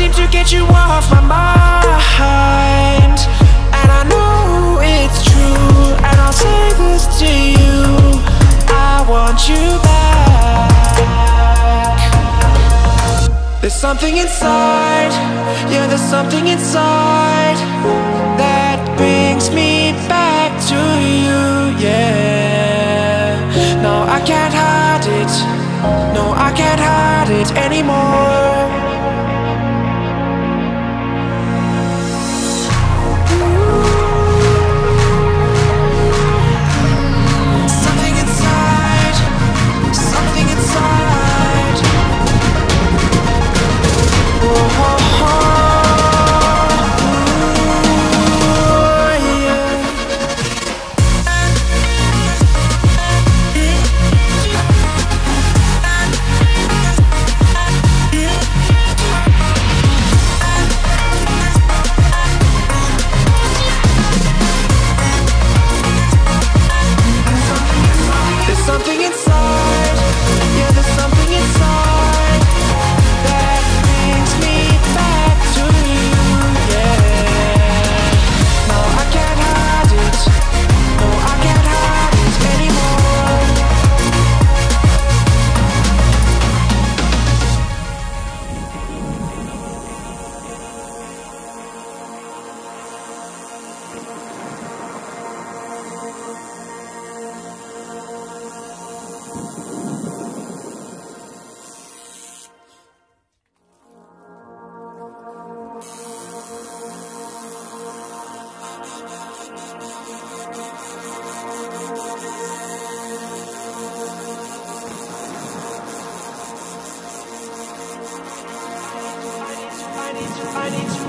seem to get you off my mind. And I know it's true, and I'll say this to you. I want you back. There's something inside, yeah, there's something inside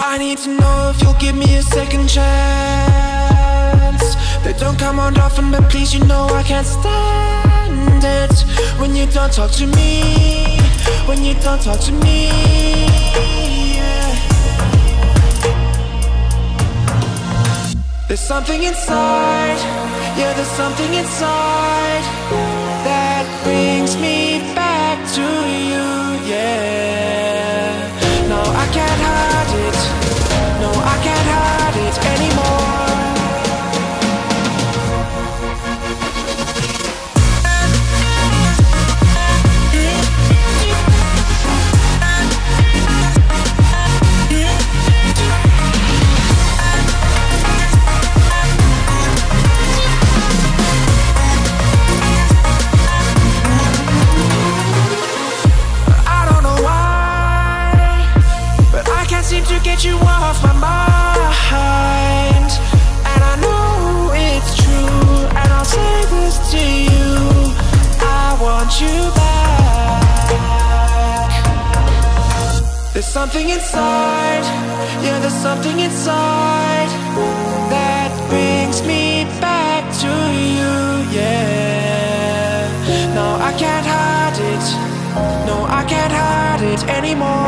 I need to know if you'll give me a second chance. Don't come on often, but please, you know I can't stand it when you don't talk to me. When you don't talk to me. There's something inside, yeah, there's something inside that brings me back to you, something inside, yeah, there's something inside that brings me back to you, yeah. No, I can't hide it. No, I can't hide it anymore.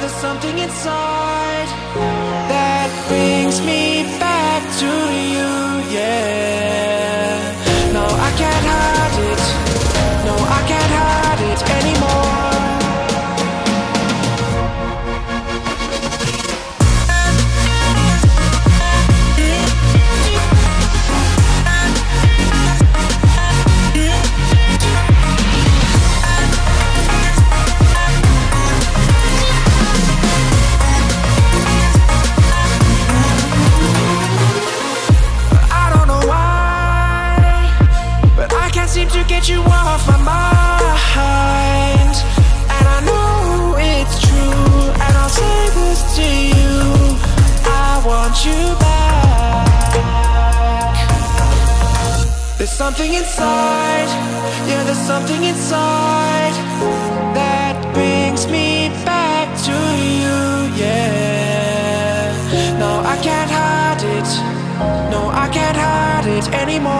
There's something inside that brings me back to you, to get you off my mind. And I know it's true, and I'll say this to you. I want you back. There's something inside, yeah, there's something inside that brings me back to you, yeah. No, I can't hide it. No, I can't hide it anymore.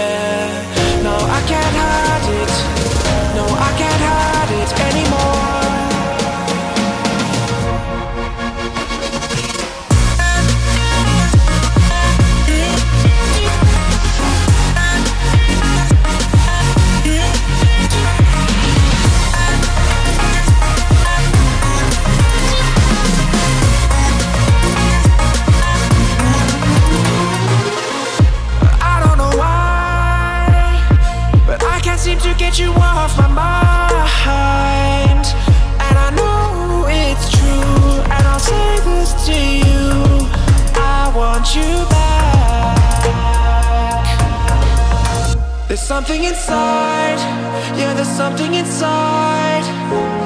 You back. There's something inside, yeah, there's something inside